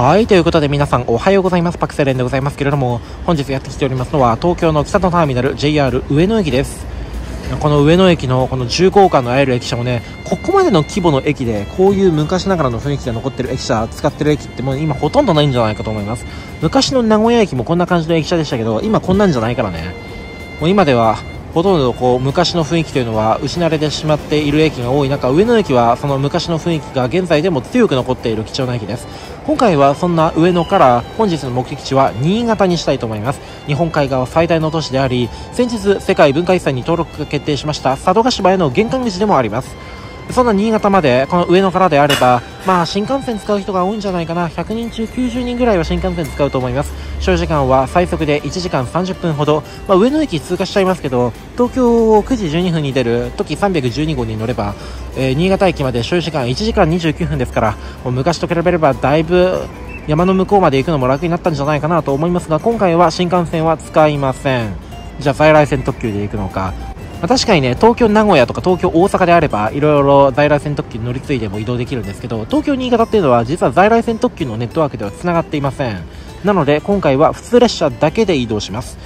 はい、ということで皆さんおはようございます。パクセレンでございますけれども、本日やってきておりますのは東京の北野ターミナル JR 上野駅です。この上野駅のこの重厚感のある駅舎もね、ここまでの規模の駅で、こういう昔ながらの雰囲気が残ってる駅舎、使ってる駅ってもう今ほとんどないんじゃないかと思います。昔の名古屋駅もこんな感じの駅舎でしたけど、今こんなんじゃないからね。もう今ではほとんどこう昔の雰囲気というのは失われてしまっている駅が多い中上野駅はその昔の雰囲気が現在でも強く残っている貴重な駅です今回はそんな上野から本日の目的地は新潟にしたいと思います。日本海側最大の都市であり先日世界文化遺産に登録が決定しました佐渡島への玄関口でもあります。そんな新潟までこの上野からであれば、まあ、新幹線使う人が多いんじゃないかな。100人中90人ぐらいは新幹線使うと思います。所要時間は最速で1時間30分ほど、まあ、上野駅通過しちゃいますけど東京を9時12分に出る時312号に乗れば、えー、新潟駅まで所要時間1時間29分ですからもう昔と比べればだいぶ山の向こうまで行くのも楽になったんじゃないかなと思いますが今回は新幹線は使いません。じゃあ在来線特急で行くのかまあ、確かにね、東京、名古屋とか東京、大阪であれば、いろいろ在来線特急乗り継いでも移動できるんですけど、東京、新潟っていうのは、実は在来線特急のネットワークでは繋がっていません。なので、今回は普通列車だけで移動します。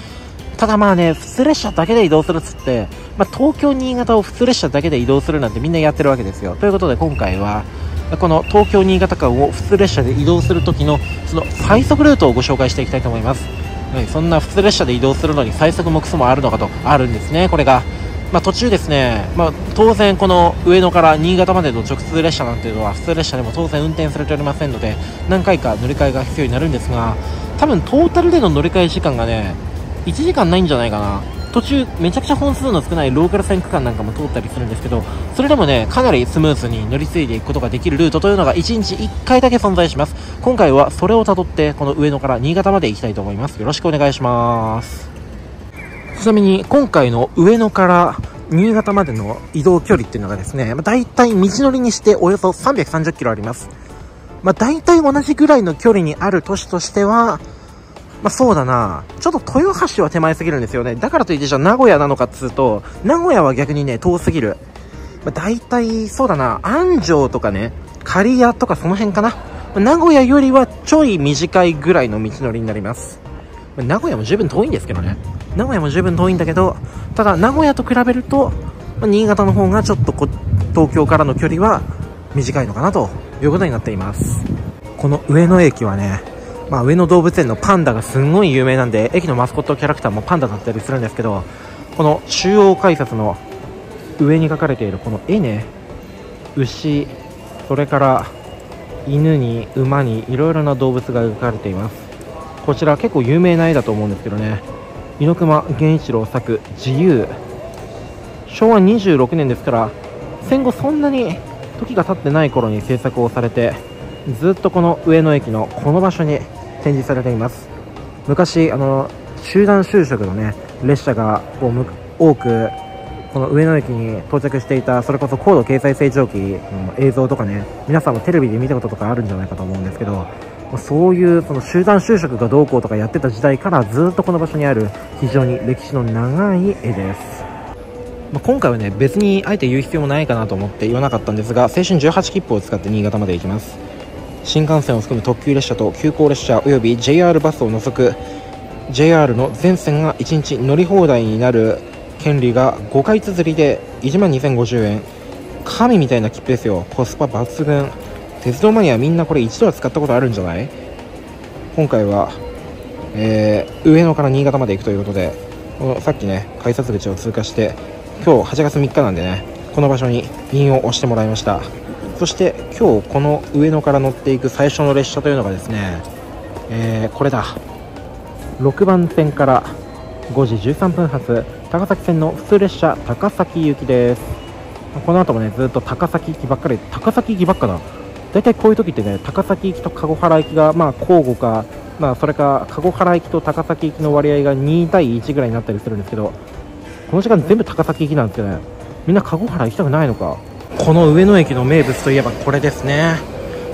ただまあね、普通列車だけで移動するっつって、まあ、東京、新潟を普通列車だけで移動するなんてみんなやってるわけですよ。ということで今回は、この東京、新潟間を普通列車で移動する時の、その最速ルートをご紹介していきたいと思います。はい、そんな普通列車で移動するのに最速もクソもあるのかと、あるんですね、これが。まあ、途中ですね、まあ、当然この上野から新潟までの直通列車なんていうのは普通列車でも当然運転されておりませんので何回か乗り換えが必要になるんですが多分トータルでの乗り換え時間がね1時間ないんじゃないかな。途中めちゃくちゃ本数の少ないローカル線区間なんかも通ったりするんですけどそれでもねかなりスムーズに乗り継いでいくことができるルートというのが1日1回だけ存在します。今回はそれをたどってこの上野から新潟まで行きたいと思います。よろしくお願いします。ちなみに今回の上野から新潟までの移動距離っていうのがですね、まあ、大体道のりにしておよそ330キロあります。まあ、大体同じぐらいの距離にある都市としては、まあ、そうだな。ちょっと豊橋は手前すぎるんですよね。だからといってじゃあ名古屋なのかっつうと、名古屋は逆にね、遠すぎる。まあ、大体、そうだな。安城とかね、刈谷とかその辺かな。名古屋よりはちょい短いぐらいの道のりになります。名古屋も十分遠いんですけどね。名古屋も十分遠いんだけど、ただ名古屋と比べると、新潟の方がちょっと東京からの距離は短いのかなということになっています。この上野駅はね、まあ、上野動物園のパンダがすごい有名なんで、駅のマスコットキャラクターもパンダだったりするんですけど、この中央改札の上に書かれているこの絵ね、牛、それから犬に馬にいろいろな動物が描かれています。こちら結構有名な絵だと思うんですけどね、猪熊源一郎作「自由」昭和26年ですから戦後そんなに時が経ってない頃に制作をされてずっとこの上野駅のこの場所に展示されています。昔あの集団就職のね列車がこう多くこの上野駅に到着していたそれこそ高度経済成長期の映像とかね皆さんもテレビで見たこととかあるんじゃないかと思うんですけどそういうその集団就職がどうこうとかやってた時代からずっとこの場所にある非常に歴史の長い絵です。ま、今回はね別にあえて言う必要もないかなと思って言わなかったんですが青春18切符を使って新潟まで行きます。新幹線を含む特急列車と急行列車および JR バスを除く JR の全線が1日乗り放題になる権利が5回綴りで1万2050円。神みたいな切符ですよ。コスパ抜群。鉄道マニアみんなこれ一度は使ったことあるんじゃない？今回は、えー、上野から新潟まで行くということでこのさっきね改札口を通過して今日8月3日なんでねこの場所に印を押してもらいました。そして今日この上野から乗っていく最初の列車というのがですね、えー、これだ。6番線から5時13分発高崎線の普通列車高崎行きです。この後もねずっと高崎行きばっかり高崎行きばっかだ。大体こういう時ってね高崎行きと籠原行きがまあ交互か、まあ、それか籠原行きと高崎行きの割合が2対1ぐらいになったりするんですけどこの時間全部高崎行きなんですけどね。みんな籠原行きたくないのか。この上野駅の名物といえばこれですね。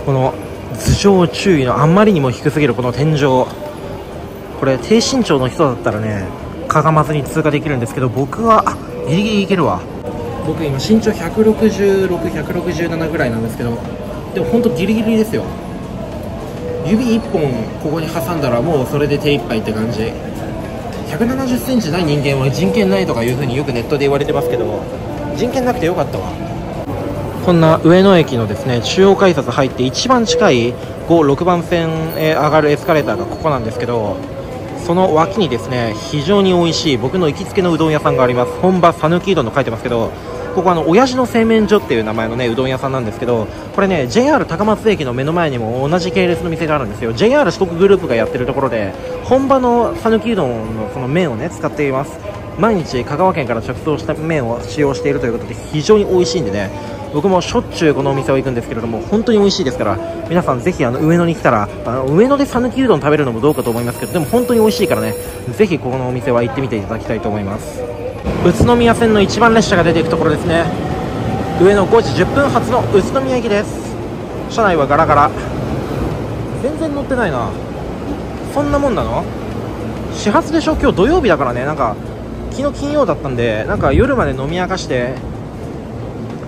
この頭上注意のあんまりにも低すぎるこの天井。これ低身長の人だったらねかがまずに通過できるんですけど僕はギリギリいけるわ。僕今身長166167ぐらいなんですけどでも本当ギリギリですよ。指1本ここに挟んだらもうそれで手一杯って感じ。1 7 0センチない人間は人権ないとかいう風によくネットで言われてますけど人権なくてよかったわ。そんな上野駅のですね中央改札入って一番近い56番線へ上がるエスカレーターがここなんですけどその脇にですね非常に美味しい僕の行きつけのうどん屋さんがあります。本場讃岐うどんと書いてますけどここあの親父の製麺所っていう名前のねうどん屋さんなんですけどこれね JR 高松駅の目の前にも同じ系列の店があるんですよ。JR 四国グループがやってるところで本場の讃岐うどんのその麺をね使っています。毎日香川県から直送した麺を使用しているということで非常に美味しいんでね僕もしょっちゅうこのお店を行くんですけれども本当に美味しいですから皆さんぜひあの上野に来たらあの上野で讃岐うどん食べるのもどうかと思いますけどでも本当に美味しいからねぜひここのお店は行ってみていただきたいと思います。宇都宮線の一番列車が出ていくところですね。上野5時10分発の宇都宮駅です。車内はガラガラ。全然乗ってないな。そんなもんなの？始発でしょ？今日土曜日だからね。なんか昨日金曜だったんでなんか夜まで飲み明かして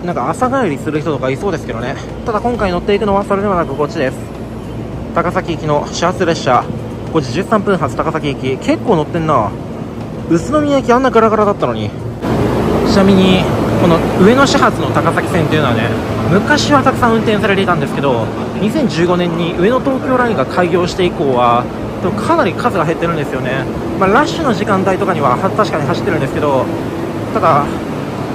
なんか朝帰りする人とかいそうですけどね。ただ今回乗っていくのはそれではなくこっちです。高崎行きの始発列車。5時13分発高崎行き。結構乗ってんな。宇都宮駅あんなガラガラだったのに。ちなみにこの上野始発の高崎線っていうのはね昔はたくさん運転されていたんですけど2015年に上野東京ラインが開業して以降はかなり数が減ってるんですよね、まあ、ラッシュの時間帯とかには確かに走ってるんですけどただ、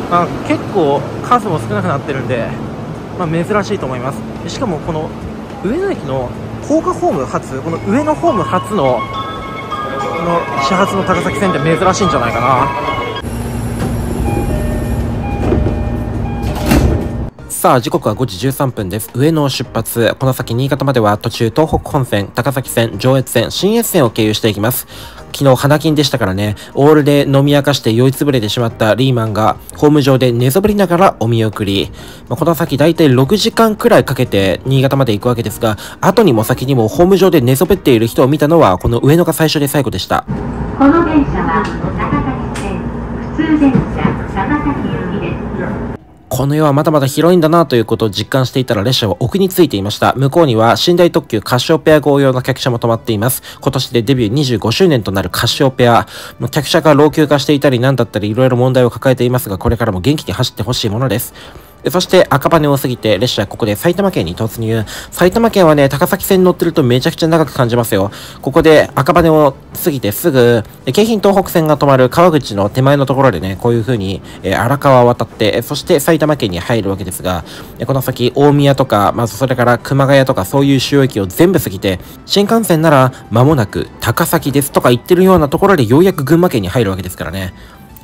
まあ、結構数も少なくなってるんで、まあ、珍しいと思います。しかもこの上野駅の高架ホーム初この上野ホーム初のの始発の高崎線って珍しいんじゃないかなさあ、時刻は5時13分です。上野を出発。この先、新潟までは途中、東北本線、高崎線、上越線、新越線を経由していきます。昨日、花金でしたからね、オールで飲み明かして酔いつぶれてしまったリーマンが、ホーム上で寝そべりながらお見送り。まあ、この先、大体6時間くらいかけて、新潟まで行くわけですが、後にも先にもホーム上で寝そべっている人を見たのは、この上野が最初で最後でした。この電車は、長崎線、普通電車、長崎行きです。この世はまだまだ広いんだなということを実感していたら列車は奥についていました。向こうには寝台特急カシオペア号用の客車も止まっています。今年でデビュー25周年となるカシオペア。客車が老朽化していたり何だったり色々問題を抱えていますが、これからも元気に走ってほしいものです。そして赤羽を過ぎて列車ここで埼玉県に突入。埼玉県はね、高崎線に乗ってるとめちゃくちゃ長く感じますよ。ここで赤羽を過ぎてすぐ、京浜東北線が止まる川口の手前のところでね、こういう風に、え荒川を渡って、そして埼玉県に入るわけですが、この先大宮とか、まずそれから熊谷とかそういう主要駅を全部過ぎて、新幹線なら間もなく高崎ですとか言ってるようなところでようやく群馬県に入るわけですからね。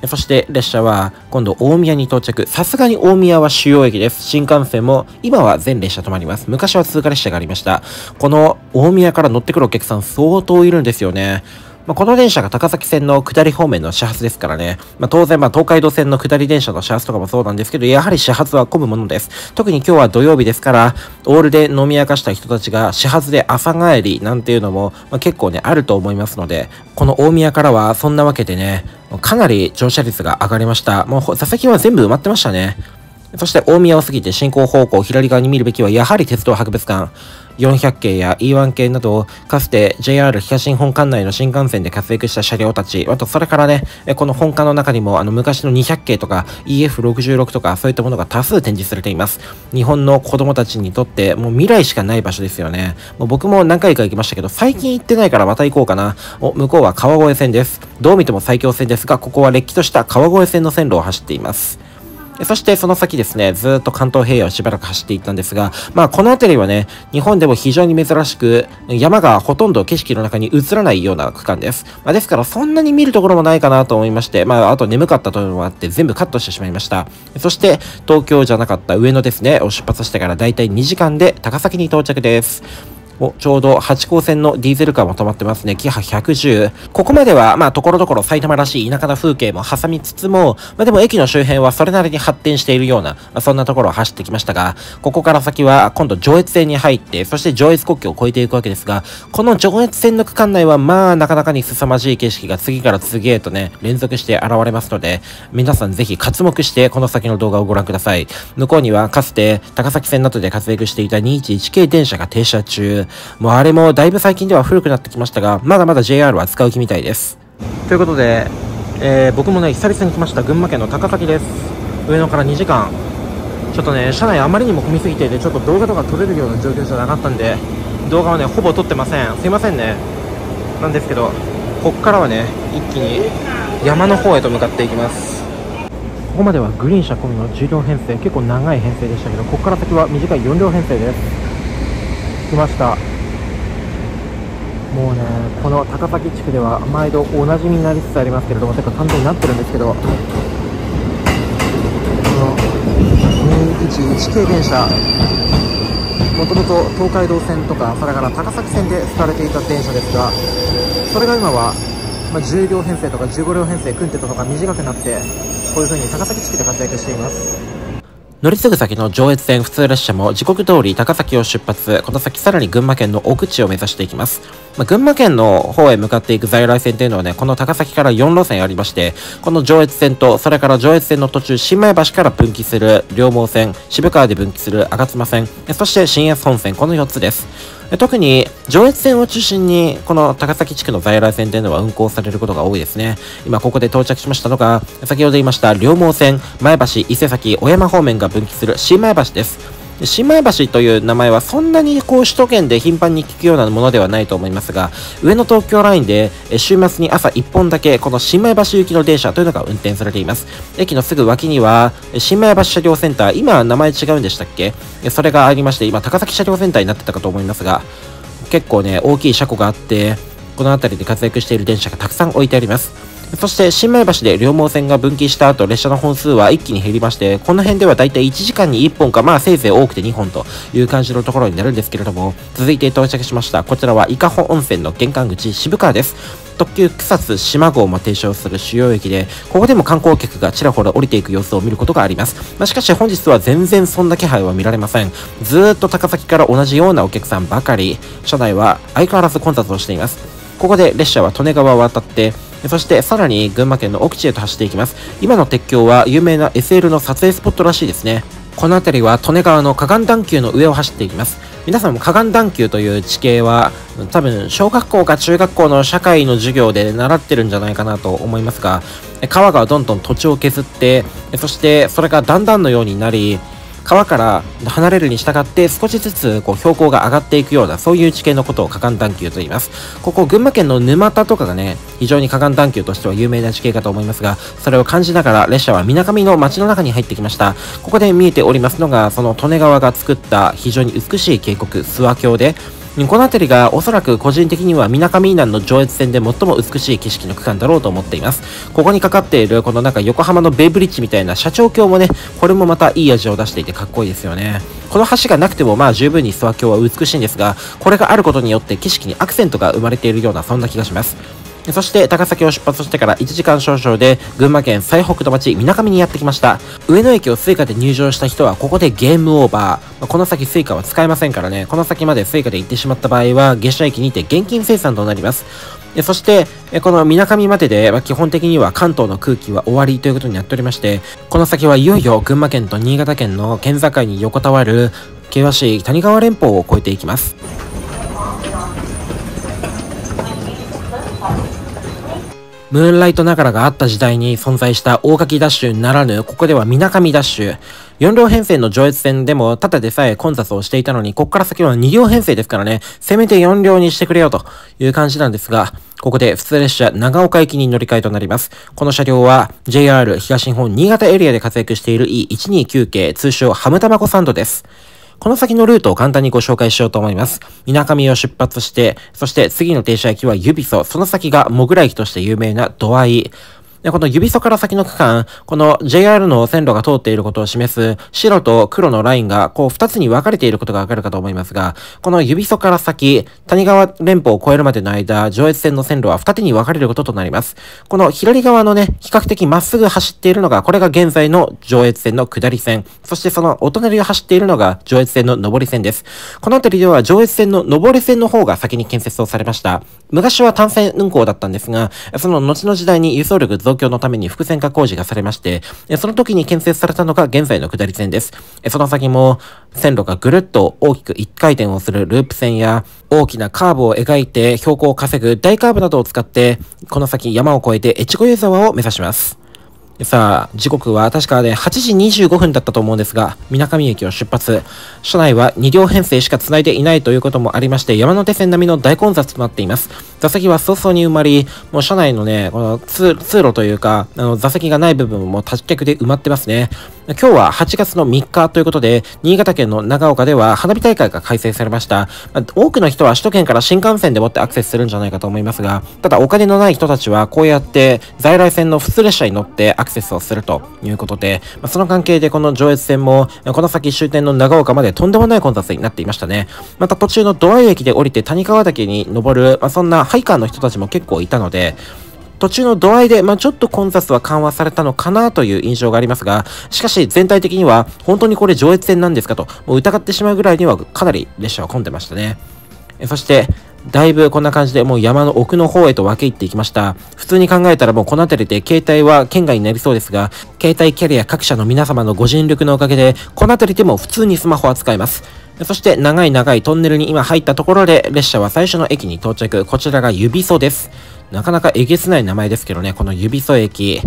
そして列車は今度大宮に到着。さすがに大宮は主要駅です。新幹線も今は全列車止まります。昔は通過列車がありました。この大宮から乗ってくるお客さん相当いるんですよね。まあ、この電車が高崎線の下り方面の始発ですからね。まあ、当然、ま、東海道線の下り電車の始発とかもそうなんですけど、やはり始発は混むものです。特に今日は土曜日ですから、オールで飲み明かした人たちが始発で朝帰りなんていうのも、ま、結構ね、あると思いますので、この大宮からはそんなわけでね、かなり乗車率が上がりました。もう座席は全部埋まってましたね。そして大宮を過ぎて進行方向左側に見るべきはやはり鉄道博物館。400系や E1 系など、かつて JR 東日本管内の新幹線で活躍した車両たち、あとそれからね、この本館の中にもあの昔の200系とか EF66 とかそういったものが多数展示されています。日本の子供たちにとってもう未来しかない場所ですよね。もう僕も何回か行きましたけど、最近行ってないからまた行こうかな。お、向こうは川越線です。どう見ても最強線ですが、ここはれっきとした川越線の線路を走っています。そしてその先ですね、ずっと関東平野をしばらく走っていったんですが、まあこの辺りはね、日本でも非常に珍しく、山がほとんど景色の中に映らないような区間です。まあ、ですからそんなに見るところもないかなと思いまして、まああと眠かったというのもあって全部カットしてしまいました。そして東京じゃなかった上野ですね、を出発してからだいたい2時間で高崎に到着です。お、ちょうど八高線のディーゼルカーも止まってますね。キハ110。ここまでは、まあ、ところどころ埼玉らしい田舎な風景も挟みつつも、まあ、でも駅の周辺はそれなりに発展しているような、まあ、そんなところを走ってきましたが、ここから先は今度上越線に入って、そして上越国境を越えていくわけですが、この上越線の区間内は、まあ、なかなかに凄まじい景色が次から次へとね、連続して現れますので、皆さんぜひ刮目してこの先の動画をご覧ください。向こうにはかつて高崎線などで活躍していた211系電車が停車中、もうあれもだいぶ最近では古くなってきましたが、まだまだ JR は使う気みたいです。ということで、えー、僕もね、久々に来ました群馬県の高崎です。上野から2時間。ちょっとね、車内あまりにも混みすぎてて、ちょっと動画とか撮れるような状況じゃなかったんで、動画はね、ほぼ撮ってません。すいませんね。なんですけど、ここからはね、一気に山の方へと向かっていきます。ここまではグリーン車込みの10両編成結構長い編成でしたけどここから先は短い4両編成です来ました。もうねこの高崎地区では毎度おなじみになりつつありますけれどもてか完全になってるんですけどこの211系電車もともと東海道線とかそれから高崎線で使われていた電車ですがそれが今は、ま10両編成とか15両編成組んでたのが短くなってこういう風に高崎地区で活躍しています。乗り継ぐ先の上越線普通列車も時刻通り高崎を出発、この先さらに群馬県の奥地を目指していきます。まあ、群馬県の方へ向かっていく在来線というのはね、この高崎から4路線ありまして、この上越線と、それから上越線の途中、新米橋から分岐する両毛線、渋川で分岐する吾妻線、そして新越本線、この4つです。特に上越線を中心にこの高崎地区の在来線というのは運行されることが多いですね。今ここで到着しましたのが先ほど言いました両毛線前橋伊勢崎小山方面が分岐する新前橋です。新米橋という名前はそんなにこう首都圏で頻繁に聞くようなものではないと思いますが、上野東京ラインで週末に朝1本だけこの新米橋行きの電車というのが運転されています。駅のすぐ脇には新米橋車両センター、今は名前違うんでしたっけ？それがありまして、今高崎車両センターになってたかと思いますが、結構ね、大きい車庫があって、この辺りで活躍している電車がたくさん置いてあります。そして新米橋で両毛線が分岐した後列車の本数は一気に減りましてこの辺ではだいたい1時間に1本かまあせいぜい多くて2本という感じのところになるんですけれども続いて到着しましたこちらは伊香保温泉の玄関口渋川です特急草津島号も停車をする主要駅で、ここでも観光客がちらほら降りていく様子を見ることがあります。まあ、しかし本日は全然そんな気配は見られません。ずーっと高崎から同じようなお客さんばかり、車内は相変わらず混雑をしています。ここで列車は利根川を渡って、そしてさらに群馬県の奥地へと走っていきます。今の鉄橋は有名な SL の撮影スポットらしいですね。この辺りは利根川の河岸段丘の上を走っていきます。皆さんも河岸段丘という地形は多分小学校か中学校の社会の授業で習ってるんじゃないかなと思いますが川がどんどん土地を削ってそしてそれが段々のようになり川から離れるに従って少しずつこう標高が上がっていくようなそういう地形のことを河岸段丘と言います。ここ群馬県の沼田とかがね非常に河岸段丘としては有名な地形かと思いますがそれを感じながら列車は水上の街の中に入ってきました。ここで見えておりますのがその利根川が作った非常に美しい渓谷諏訪峡でこの辺りがおそらく個人的には水上南の上越線で最も美しい景色の区間だろうと思っています。ここにかかっているこのなんか横浜のベイブリッジみたいな社長橋もね、これもまたいい味を出していてかっこいいですよね。この橋がなくてもまあ十分に諏訪橋は美しいんですが、これがあることによって景色にアクセントが生まれているようなそんな気がします。そして高崎を出発してから1時間少々で群馬県最北の町水上にやってきました。上野駅を Suica で入場した人はここでゲームオーバー。この先 Suica は使えませんからね。この先まで Suica で行ってしまった場合は下車駅にて現金生産となります。そして、この水上までで、基本的には関東の空気は終わりということになっておりまして、この先はいよいよ群馬県と新潟県の県境に横たわる険しい谷川連峰を越えていきます。ムーンライトながらがあった時代に存在した大垣ダッシュならぬ、ここでは水上ダッシュ。4両編成の上越線でも、ただでさえ混雑をしていたのに、ここから先は2両編成ですからね、せめて4両にしてくれよという感じなんですが、ここで普通列車長岡行きに乗り換えとなります。この車両は JR 東日本新潟エリアで活躍している E129 系通称ハムタマコサンドです。この先のルートを簡単にご紹介しようと思います。水上を出発して、そして次の停車駅は指ソ、その先がモグラ駅として有名なドアイ。で、この指ソから先の区間、この JR の線路が通っていることを示す白と黒のラインがこう二つに分かれていることがわかるかと思いますが、この指ソから先、谷川連峰を越えるまでの間、上越線の線路は二手に分かれることとなります。この左側のね、比較的まっすぐ走っているのが、これが現在の上越線の下り線。そしてそのお隣を走っているのが上越線の上り線です。この辺りでは上越線の上り線の方が先に建設をされました。昔は単線運行だったんですが、その後の時代に輸送力増増強のために伏線化工事がされまして、その時に建設されたのが現在の下り線です。その先も線路がぐるっと大きく一回転をするループ線や大きなカーブを描いて標高を稼ぐ大カーブなどを使ってこの先山を越えて越後湯沢を目指します。さあ、時刻は確かね、8時25分だったと思うんですが、水上駅を出発。車内は2両編成しか繋いでいないということもありまして、山手線並みの大混雑となっています。座席は早々に埋まり、もう車内のね、この通路というか、あの座席がない部分も多脚で埋まってますね。今日は8月の3日ということで、新潟県の長岡では花火大会が開催されました。多くの人は首都圏から新幹線でもってアクセスするんじゃないかと思いますが、ただお金のない人たちはこうやって在来線の普通列車に乗ってアクセスをするということで、ま、その関係でこの上越線も、この先終点の長岡までとんでもない混雑になっていましたね。また途中のドア駅で降りて谷川岳に登る、まあ、そんなハイカーの人たちも結構いたので、途中の度合いで、まあ、ちょっと混雑は緩和されたのかなという印象がありますが、しかし全体的には本当にこれ上越線なんですかと、もう疑ってしまうぐらいにはかなり列車は混んでましたね。そして、だいぶこんな感じでもう山の奥の方へと分け入っていきました。普通に考えたらもうこの辺りで携帯は県外になりそうですが、携帯キャリア各社の皆様のご尽力のおかげで、この辺りでも普通にスマホは使えます。そして長い長いトンネルに今入ったところで列車は最初の駅に到着。こちらが指曽です。なかなかえげつない名前ですけどね、この指曽駅。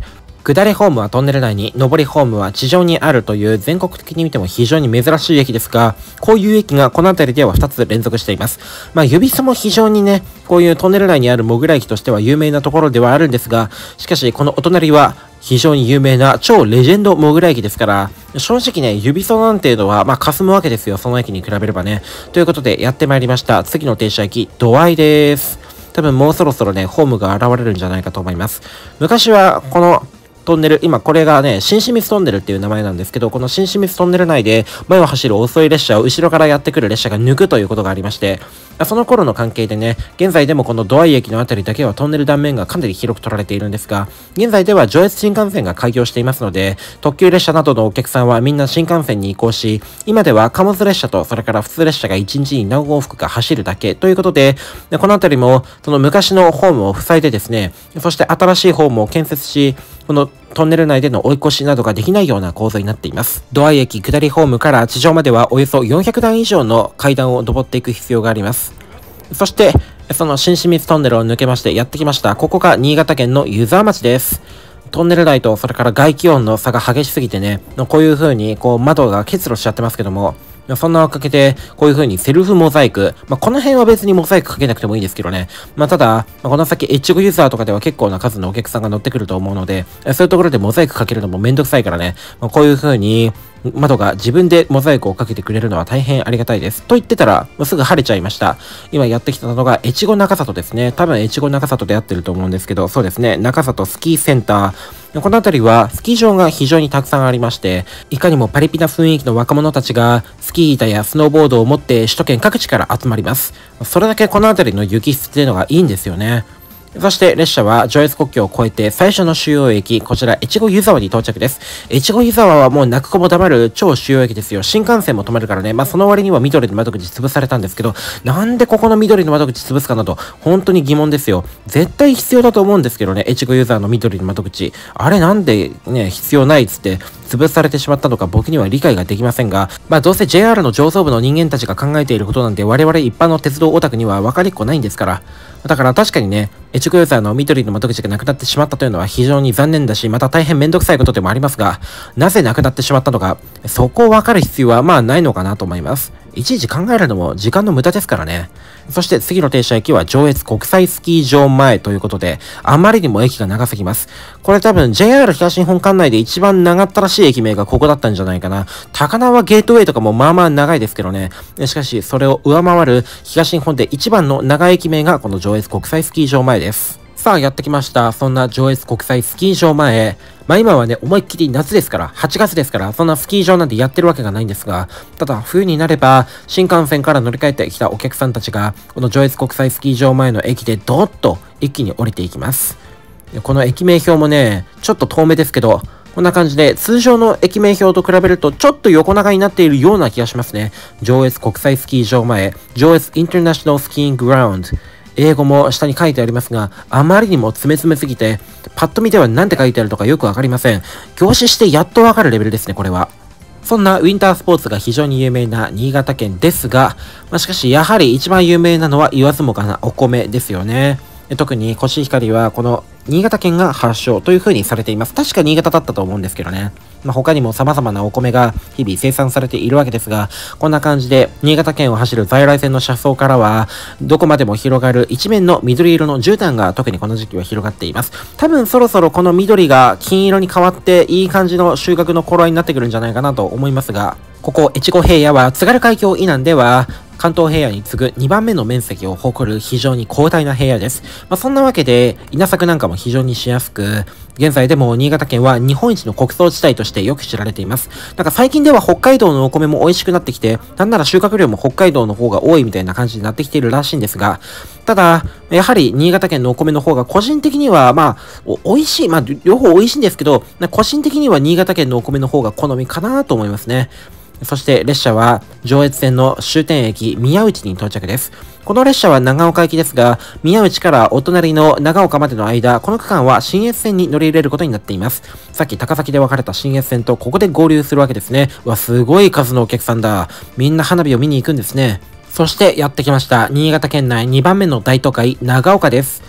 下りホームはトンネル内に、上りホームは地上にあるという全国的に見ても非常に珍しい駅ですが、こういう駅がこの辺りでは2つ連続しています。まあ、指ソも非常にね、こういうトンネル内にあるモグラ駅としては有名なところではあるんですが、しかしこのお隣は非常に有名な超レジェンドモグラ駅ですから、正直ね、指ソなんていうのは、まあ、霞むわけですよ、その駅に比べればね。ということで、やってまいりました。次の停車駅、ドアイです。多分もうそろそろね、ホームが現れるんじゃないかと思います。昔は、この、トンネル、今これがね、新清水トンネルっていう名前なんですけど、この新清水トンネル内で前を走る遅い列車を後ろからやってくる列車が抜くということがありまして、その頃の関係でね、現在でもこのドアイ駅のあたりだけはトンネル断面がかなり広く取られているんですが、現在では上越新幹線が開業していますので、特急列車などのお客さんはみんな新幹線に移行し、今では貨物列車とそれから普通列車が1日に何往復か走るだけということで、このあたりもその昔のホームを塞いでですね、そして新しいホームを建設し、このトンネル内での追い越しなどができないような構造になっています。ドア駅下りホームから地上まではおよそ400段以上の階段を登っていく必要があります。そして、その新清水トンネルを抜けましてやってきました。ここが新潟県の湯沢町です。トンネル内とそれから外気温の差が激しすぎてね、こういう風にこう窓が結露しちゃってますけども、そんなおかげで、こういう風にセルフモザイク。まあ、この辺は別にモザイクかけなくてもいいですけどね。まあ、ただ、まあ、この先、エッジゴユーザーとかでは結構な数のお客さんが乗ってくると思うので、そういうところでモザイクかけるのもめんどくさいからね。まあ、こういう風に、窓が自分でモザイクをかけてくれるのは大変ありがたいです。と言ってたら、もうすぐ晴れちゃいました。今やってきたのが、越後中里ですね。多分越後中里でやってると思うんですけど、そうですね。中里スキーセンター。この辺りはスキー場が非常にたくさんありまして、いかにもパリピな雰囲気の若者たちがスキー板やスノーボードを持って首都圏各地から集まります。それだけこの辺りの雪質っていうのがいいんですよね。そして列車は上越国境を越えて最初の主要駅、こちら越後湯沢に到着です。越後湯沢はもう泣く子も黙る超主要駅ですよ。新幹線も止まるからね。まあその割には緑の窓口潰されたんですけど、なんでここの緑の窓口潰すかなと、本当に疑問ですよ。絶対必要だと思うんですけどね、越後湯沢の緑の窓口。あれなんでね、必要ないっつって潰されてしまったのか僕には理解ができませんが、まあどうせ JR の上層部の人間たちが考えていることなんて我々一般の鉄道オタクには分かりっこないんですから。だから確かにね、越後ユーザーの緑の窓口がなくなってしまったというのは非常に残念だし、また大変めんどくさいことでもありますが、なぜなくなってしまったのか、そこをわかる必要はまあないのかなと思います。いちいち考えるのも時間の無駄ですからね。そして次の停車駅は上越国際スキー場前ということで、あまりにも駅が長すぎます。これ多分 JR 東日本管内で一番長ったらしい駅名がここだったんじゃないかな。高輪ゲートウェイとかもまあまあ長いですけどね。しかし、それを上回る東日本で一番の長い駅名がこの上越国際スキー場前です。さあ、やってきました。そんな上越国際スキー場前。まあ今はね、思いっきり夏ですから、8月ですから、そんなスキー場なんてやってるわけがないんですが、ただ冬になれば、新幹線から乗り換えてきたお客さんたちが、この上越国際スキー場前の駅でドーッと一気に降りていきます。この駅名表もね、ちょっと遠目ですけど、こんな感じで、通常の駅名表と比べるとちょっと横長になっているような気がしますね。上越国際スキー場前、上越インターナショナルスキーングラウンド。英語も下に書いてありますが、あまりにも詰め詰めすぎて、パッと見では何て書いてあるとかよくわかりません。凝視してやっとわかるレベルですね、これは。そんなウィンタースポーツが非常に有名な新潟県ですが、まあ、しかしやはり一番有名なのは言わずもがなお米ですよね。特にコシヒカリはこの新潟県が発祥という風にされています。確か新潟だったと思うんですけどね。まあ、他にも様々なお米が日々生産されているわけですが、こんな感じで新潟県を走る在来線の車窓からは、どこまでも広がる一面の緑色の絨毯が特にこの時期は広がっています。多分そろそろこの緑が金色に変わっていい感じの収穫の頃合いになってくるんじゃないかなと思いますが、ここ越後平野は津軽海峡以南では関東平野に次ぐ2番目の面積を誇る非常に広大な平野です。まあ、そんなわけで、稲作なんかも非常にしやすく、現在でも新潟県は日本一の穀倉地帯としてよく知られています。なんか最近では北海道のお米も美味しくなってきて、なんなら収穫量も北海道の方が多いみたいな感じになってきているらしいんですが、ただ、やはり新潟県のお米の方が個人的には、まあ、美味しい、まあ、両方美味しいんですけど、個人的には新潟県のお米の方が好みかなと思いますね。そして列車は上越線の終点駅宮内に到着です。この列車は長岡行きですが、宮内からお隣の長岡までの間、この区間は新越線に乗り入れることになっています。さっき高崎で分かれた新越線とここで合流するわけですね。うわ、すごい数のお客さんだ。みんな花火を見に行くんですね。そしてやってきました。新潟県内2番目の大都会、長岡です。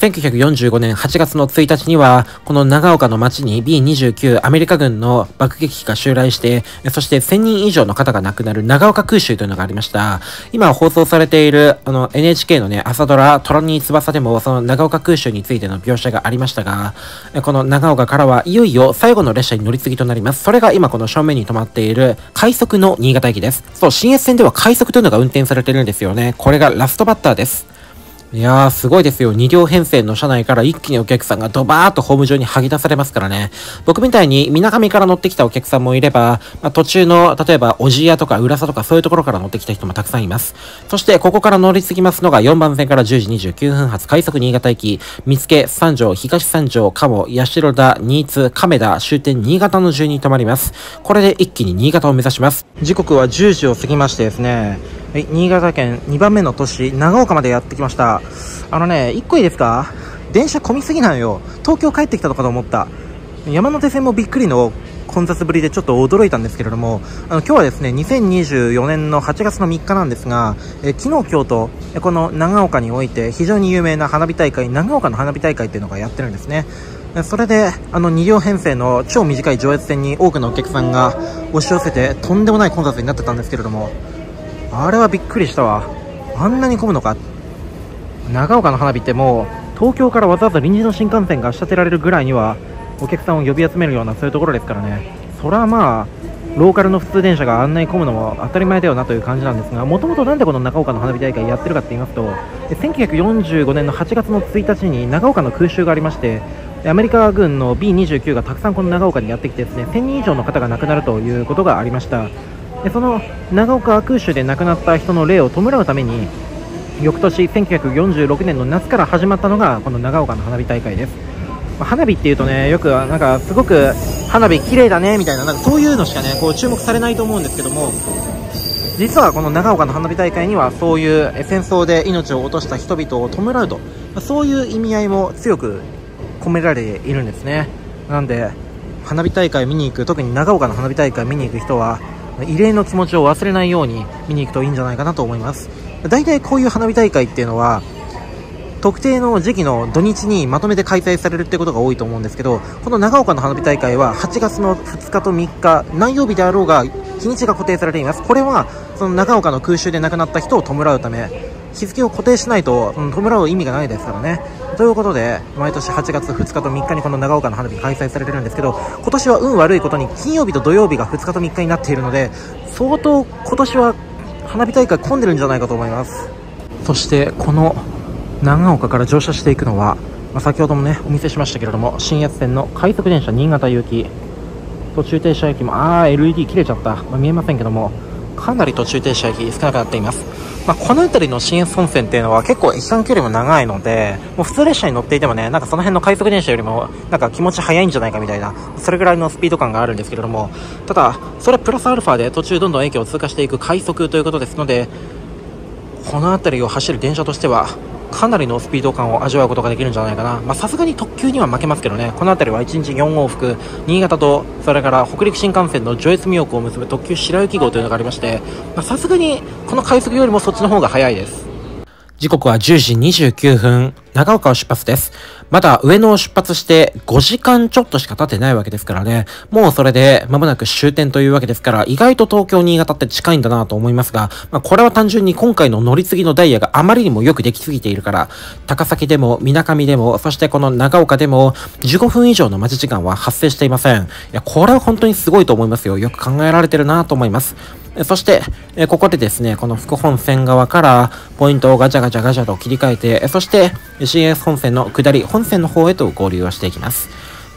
1945年8月の1日には、この長岡の町に B29 アメリカ軍の爆撃機が襲来して、そして1000人以上の方が亡くなる長岡空襲というのがありました。今放送されているあの NHK のね、朝ドラ、トラニー翼でもその長岡空襲についての描写がありましたが、この長岡からはいよいよ最後の列車に乗り継ぎとなります。それが今この正面に止まっている快速の新潟駅です。そう、新越線では快速というのが運転されてるんですよね。これがラストバッターです。いやー、すごいですよ。2両編成の車内から一気にお客さんがドバーッとホーム上に吐き出されますからね。僕みたいに水上から乗ってきたお客さんもいれば、まあ、途中の、例えば、小千谷とか浦佐とかそういうところから乗ってきた人もたくさんいます。そして、ここから乗り継ぎますのが4番線から10時29分発快速新潟駅、見附、三条、東三条、鴨、八代田、新津、亀田、終点新潟の順に停まります。これで一気に新潟を目指します。時刻は10時を過ぎましてですね、はい、新潟県2番目の都市、長岡までやってきました。あのね、1個いいですか？電車混みすぎなのよ。東京帰ってきたのかと思った。山手線もびっくりの混雑ぶりでちょっと驚いたんですけれども、あの今日はですね、2024年の8月の3日なんですが、え昨日、今日と、この長岡において非常に有名な花火大会、長岡の花火大会っていうのがやってるんですね。それで、あの2両編成の超短い上越線に多くのお客さんが押し寄せて、とんでもない混雑になってたんですけれども、あれはびっくりしたわ。あんなに混むのか。長岡の花火ってもう東京からわざわざ臨時の新幹線が仕立てられるぐらいにはお客さんを呼び集めるようなそういうところですからね。それはまあローカルの普通電車があんなに混むのも当たり前だよなという感じなんですがもともとなんでこの長岡の花火大会やってるかって言いますと1945年の8月の1日に長岡の空襲がありましてアメリカ軍の B29 がたくさんこの長岡にやってきてですね1000人以上の方が亡くなるということがありました。でその長岡空襲で亡くなった人の霊を弔うために翌年1946年の夏から始まったのがこの長岡の花火大会です、花火っていうとねよくなんかすごく花火綺麗だねみたいななんかそういうのしかねこう注目されないと思うんですけども実はこの長岡の花火大会にはそういう戦争で命を落とした人々を弔うと、そういう意味合いも強く込められているんですね。なんで花火大会見に行く特に長岡の花火大会見に行く人は慰霊の気持ちを忘れないように見に行くといいんじゃないかなと思います。大体こういう花火大会っていうのは特定の時期の土日にまとめて開催されるってことが多いと思うんですけどこの長岡の花火大会は8月の2日と3日何曜日であろうが日にちが固定されています。これはその長岡の空襲で亡くなった人を弔うため日付を固定しないと、うん、弔う意味がないですからね。ということで毎年8月2日と3日にこの長岡の花火開催されてるんですけど今年は運悪いことに金曜日と土曜日が2日と3日になっているので相当今年は花火大会混んでるんじゃないかと思います。そしてこの長岡から乗車していくのは、まあ、先ほどもねお見せしましたけれども新越線の快速電車新潟行き。途中停車駅もあー LED 切れちゃった、まあ、見えませんけどもかなり途中停車駅少なくなっています、まあ、この辺りの新越本線っていうのは結構駅間距離も長いのでもう普通列車に乗っていてもねなんかその辺の快速電車よりもなんか気持ち早いんじゃないかみたいなそれぐらいのスピード感があるんですけれどもただそれプラスアルファで途中どんどん駅を通過していく快速ということですのでこの辺りを走る電車としてはかなりのスピード感を味わうことができるんじゃないかな。さすがに特急には負けますけどね、この辺りは1日4往復、新潟と、それから北陸新幹線の上越妙高を結ぶ特急白雪号というのがありまして、さすがにこの快速よりもそっちの方が早いです。時刻は10時29分、長岡を出発です。まだ上野を出発して5時間ちょっとしか経ってないわけですからね。もうそれで間もなく終点というわけですから、意外と東京、新潟って近いんだなと思いますが、まあ、これは単純に今回の乗り継ぎのダイヤがあまりにもよくできすぎているから、高崎でも、水上でも、そしてこの長岡でも、15分以上の待ち時間は発生していません。いや、これは本当にすごいと思いますよ。よく考えられてるなと思います。そして、えここでですね、この副本線側からポイントをガチャガチャガチャと切り替えて、そして CS 本線の下り、本線の方へと合流をしていきます。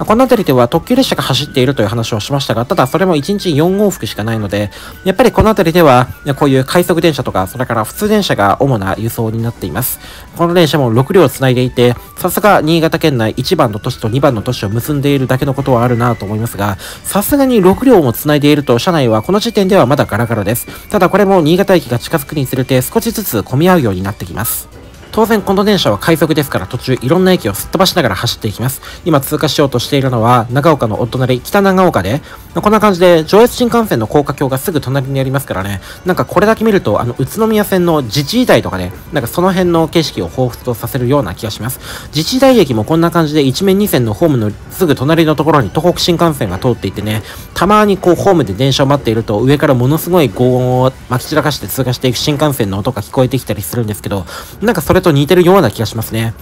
この辺りでは特急列車が走っているという話をしましたが、ただそれも1日4往復しかないので、やっぱりこの辺りでは、こういう快速電車とか、それから普通電車が主な輸送になっています。この電車も6両繋いでいて、さすが新潟県内1番の都市と2番の都市を結んでいるだけのことはあるなと思いますが、さすがに6両も繋いでいると、車内はこの時点ではまだガラガラです。ただこれも新潟駅が近づくにつれて少しずつ混み合うようになってきます。当然この電車は快速ですから途中いろんな駅をすっ飛ばしながら走っていきます。今通過しようとしているのは長岡のお隣北長岡で、こんな感じで上越新幹線の高架橋がすぐ隣にありますからね、なんかこれだけ見るとあの宇都宮線の自治医大とかね、なんかその辺の景色を彷彿とさせるような気がします。自治医大駅もこんな感じで一面二線のホームのすぐ隣のところに東北新幹線が通っていてね、たまにこうホームで電車を待っていると上からものすごい轟音を撒き散らかして通過していく新幹線の音が聞こえてきたりするんですけど、なんかそれと似てるような気がしますね。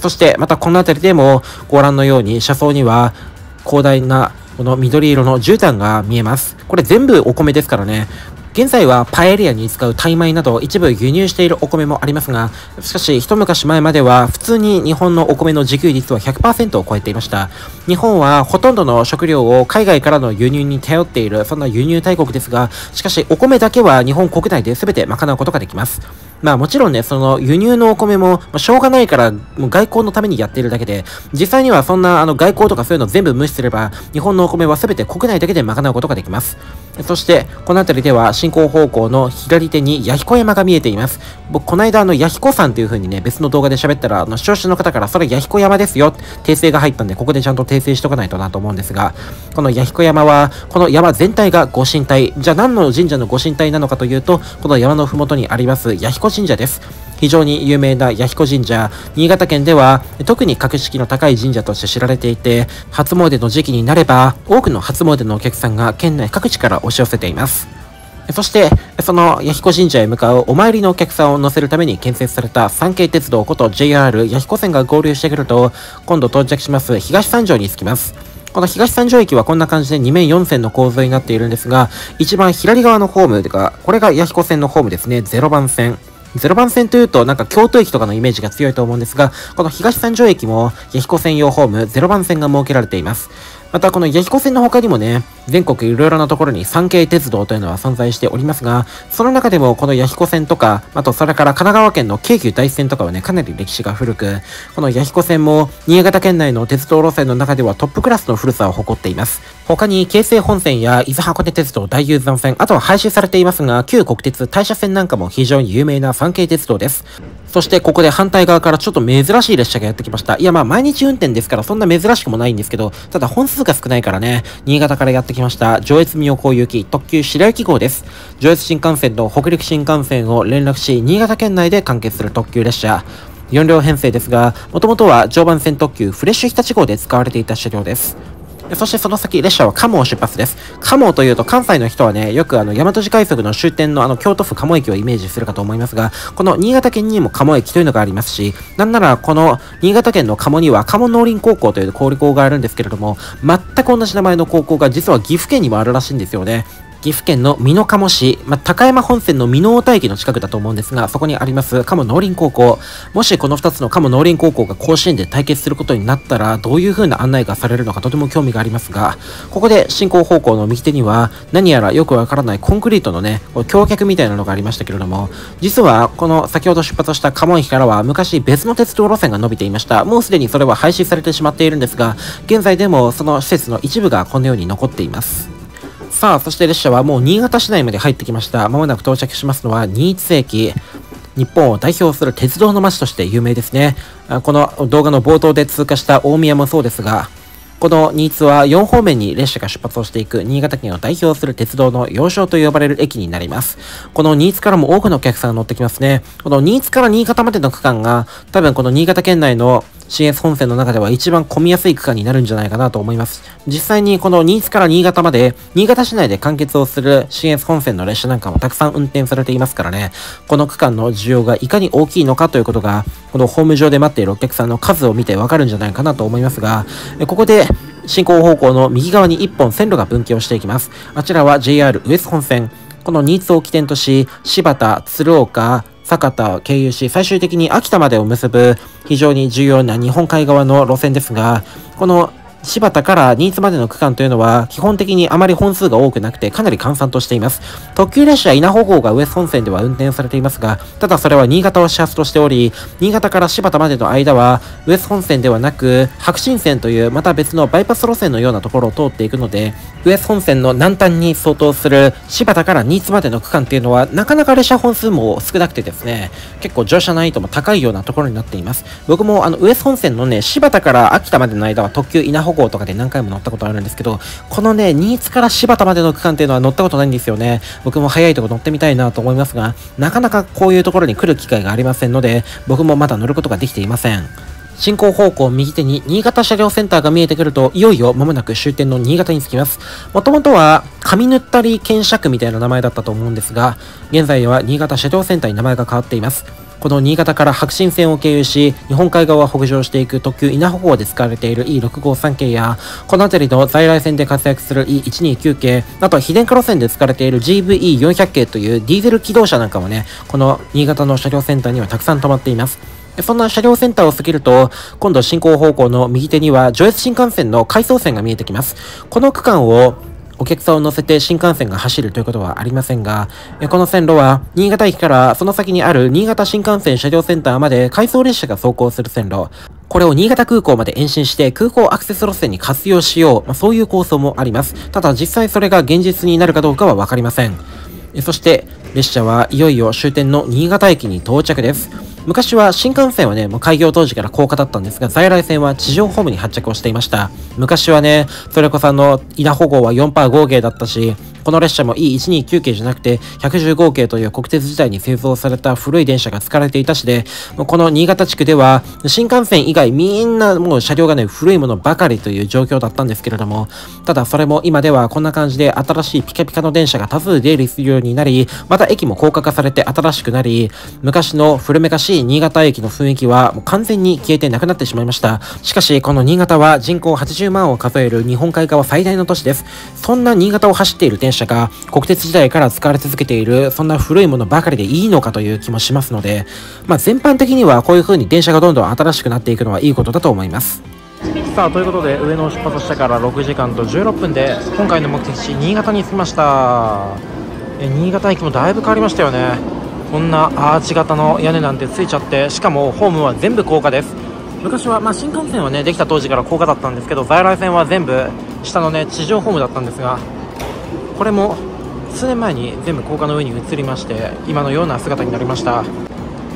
そして、またこの辺りでも、ご覧のように、車窓には、広大な、この緑色の絨毯が見えます。これ全部お米ですからね。現在はパエリアに使うタイ米など一部輸入しているお米もありますが、しかし一昔前までは普通に日本のお米の自給率は100%を超えていました。日本はほとんどの食料を海外からの輸入に頼っている、そんな輸入大国ですが、しかしお米だけは日本国内で全て賄うことができます。まあもちろんね、その輸入のお米も、まあ、しょうがないから、もう外交のためにやっているだけで、実際にはそんなあの外交とかそういうの全部無視すれば、日本のお米は全て国内だけで賄うことができます。そして、この辺りでは進行方向の左手に弥彦山が見えています。僕、この間あの、弥彦山っていう風にね、別の動画で喋ったら、あの、視聴者の方から、それ弥彦山ですよ、訂正が入ったんで、ここでちゃんと訂正しとかないとなと思うんですが、この弥彦山は、この山全体がご神体。じゃあ何の神社のご神体なのかというと、この山の麓にあります、弥彦神社です。非常に有名な弥彦神社、新潟県では特に格式の高い神社として知られていて、初詣の時期になれば多くの初詣のお客さんが県内各地から押し寄せています。そして、その弥彦神社へ向かうお参りのお客さんを乗せるために建設された三京鉄道こと JR 弥彦線が合流してくると、今度到着します東三条に着きます。この東三条駅はこんな感じで2面4線の構図になっているんですが、一番左側のホームが、これが弥彦線のホームですね、0番線。0番線というと、なんか京都駅とかのイメージが強いと思うんですが、この東三条駅も、弥彦専用ホーム0番線が設けられています。またこの弥彦線の他にもね、全国いろいろなところに産経鉄道というのは存在しておりますが、その中でもこの弥彦線とか、あとそれから神奈川県の京急大線とかはね、かなり歴史が古く、この弥彦線も新潟県内の鉄道路線の中ではトップクラスの古さを誇っています。他に京成本線や伊豆箱根鉄道大雄山線、あとは廃止されていますが、旧国鉄大社線なんかも非常に有名な産経鉄道です。そしてここで反対側からちょっと珍しい列車がやってきました。いやまあ毎日運転ですからそんな珍しくもないんですけど、ただ本数が少ないからね、新潟からやってきました上越妙高行き特急白雪号です。上越新幹線と北陸新幹線を連絡し、新潟県内で完結する特急列車。4両編成ですが、もともとは常磐線特急フレッシュ日立号で使われていた車両です。そしてその先、列車は鴨を出発です。鴨というと関西の人はね、よくあの、大和路快速の終点のあの、京都府鴨駅をイメージするかと思いますが、この新潟県にも鴨駅というのがありますし、なんならこの新潟県の鴨には鴨農林高校という高校があるんですけれども、全く同じ名前の高校が実は岐阜県にもあるらしいんですよね。岐阜県の美濃加茂市、まあ、高山本線の美濃大駅の近くだと思うんですが、そこにあります鴨農林高校。もしこの2つの鴨農林高校が甲子園で対決することになったら、どういう風な案内がされるのかとても興味がありますが、ここで進行方向の右手には、何やらよくわからないコンクリートのね、橋脚みたいなのがありましたけれども、実はこの先ほど出発した鴨駅からは昔別の鉄道路線が伸びていました。もうすでにそれは廃止されてしまっているんですが、現在でもその施設の一部がこのように残っています。さあ、そして列車はもう新潟市内まで入ってきました。まもなく到着しますのは新津駅。日本を代表する鉄道の街として有名ですね。この動画の冒頭で通過した大宮もそうですが、この新津は4方面に列車が出発をしていく新潟県を代表する鉄道の要衝と呼ばれる駅になります。この新津からも多くのお客さんが乗ってきますね。この新津から新潟までの区間が多分この新潟県内の CS 本線の中では一番混みやすい区間になるんじゃないかなと思います。実際にこの新津から新潟まで、新潟市内で完結をする CS 本線の列車なんかもたくさん運転されていますからね、この区間の需要がいかに大きいのかということが、このホーム上で待っているお客さんの数を見てわかるんじゃないかなと思いますが、ここで進行方向の右側に1本線路が分岐をしていきます。あちらは JR ウエス本線。この新津を起点とし、柴田、鶴岡、酒田を経由し、最終的に秋田までを結ぶ非常に重要な日本海側の路線ですが、この柴田から新津までの区間というのは、基本的にあまり本数が多くなくて、かなり閑散としています。特急列車稲穂号が上本線では運転されていますが、ただそれは新潟を始発としており、新潟から柴田までの間は、上本線ではなく、白新線というまた別のバイパス路線のようなところを通っていくので、上本線の南端に相当する柴田から新津までの区間っていうのは、なかなか列車本数も少なくてですね、結構乗車難易度も高いようなところになっています。僕もあの、上本線のね、柴田から秋田までの間は特急稲穂号とかで何回も乗ったことあるんですけど、このね、新津から柴田までの区間っていうのは乗ったことないんですよね。僕も早いとこ乗ってみたいなと思いますが、なかなかこういうところに来る機会がありませんので、僕もまだ乗ることができていません。進行方向右手に新潟車両センターが見えてくると、いよいよ間もなく終点の新潟に着きます。もともとは、上塗ったり検釈みたいな名前だったと思うんですが、現在は新潟車両センターに名前が変わっています。この新潟から白新線を経由し、日本海側を北上していく特急稲穂号で使われている E653 系や、この辺りの在来線で活躍する E129 系、あとは非電化路線で使われている GVE400 系というディーゼル機動車なんかもね、この新潟の車両センターにはたくさん止まっています。そんな車両センターを過ぎると、今度進行方向の右手には上越新幹線の回送線が見えてきます。この区間をお客さんを乗せて新幹線が走るということはありませんが、この線路は新潟駅からその先にある新潟新幹線車両センターまで回送列車が走行する線路。これを新潟空港まで延伸して空港アクセス路線に活用しよう。まあ、そういう構想もあります。ただ実際それが現実になるかどうかはわかりません。そして列車はいよいよ終点の新潟駅に到着です。昔は新幹線はね、もう開業当時から高架だったんですが、在来線は地上ホームに発着をしていました。昔はね、それこそあの、稲穂号は4パー合計だったし、この列車も E129 系じゃなくて115系という国鉄時代に製造された古い電車が使われていたしで、この新潟地区では新幹線以外みんなもう車両がね、古いものばかりという状況だったんですけれども、ただそれも今ではこんな感じで新しいピカピカの電車が多数出入りするようになり、また駅も高架化されて新しくなり、昔の古めかしい新潟駅の雰囲気はもう完全に消えてなくなってしまいました。しかし、この新潟は人口80万を数える日本海側最大の都市です。そんな新潟を走っている電車が国鉄時代から使われ続けているそんな古いものばかりでいいのかという気もしますので、まあ、全般的にはこういう風に電車がどんどん新しくなっていくのはいいことだと思いますさあということで上野を出発してから6時間と16分で今回の目的地新潟に着きましたえ新潟駅もだいぶ変わりましたよね。こんなアーチ型の屋根なんてついちゃってしかもホームは全部高架です。昔は、まあ、新幹線はねできた当時から高架だったんですけど在来線は全部下のね地上ホームだったんですがこれも数年前に全部高架の上に移りまして今のような姿になりました。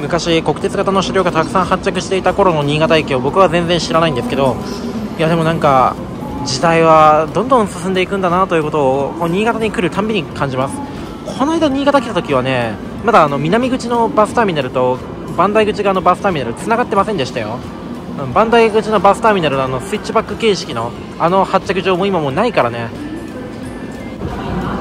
昔国鉄型の車両がたくさん発着していた頃の新潟駅を僕は全然知らないんですけどいやでもなんか時代はどんどん進んでいくんだなということをこう新潟に来るたんびに感じます。この間新潟来た時はねまだあの南口のバスターミナルと磐梯口側のバスターミナル繋がってませんでしたよ。磐梯口のバスターミナルのあのスイッチバック形式のあの発着場も今もうないからね。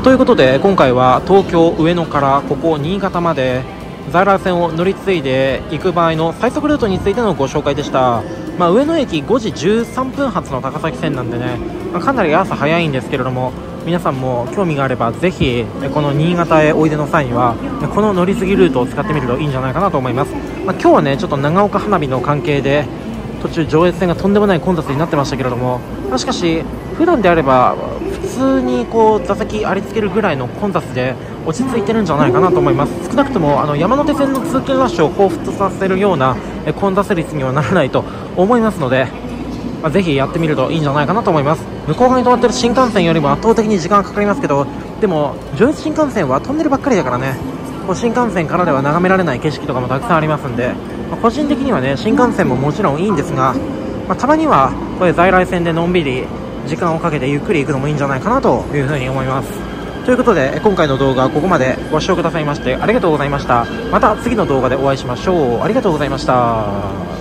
ということで今回は東京上野からここ新潟まで在来線を乗り継いで行く場合の最速ルートについてのご紹介でした、まあ、上野駅5時13分発の高崎線なんでね、まあ、かなり朝早いんですけれども皆さんも興味があればぜひこの新潟へおいでの際にはこの乗り継ぎルートを使ってみるといいんじゃないかなと思います、まあ、今日はねちょっと長岡花火の関係で途中上越線がとんでもない混雑になってましたけれどもましかし普段であれば普通にこう座席ありつけるぐらいの混雑で落ち着いてるんじゃないかなと思います。少なくともあの山手線の通勤ラッシュを彷彿とさせるような混雑率にはならないと思いますので、まあ、ぜひやってみるといいんじゃないかなと思います。向こう側に止まってる新幹線よりも圧倒的に時間がかかりますけどでも上越新幹線はトンネルばっかりだからね。こう新幹線からでは眺められない景色とかもたくさんありますんで、まあ個人的にはね新幹線ももちろんいいんですが、まあたまにはこういう在来線でのんびり時間をかけてゆっくり行くのもいいんじゃないかなというふに思います。ということで今回の動画はここまでご視聴くださいましてありがとうございました。また次の動画でお会いしましょう。ありがとうございました。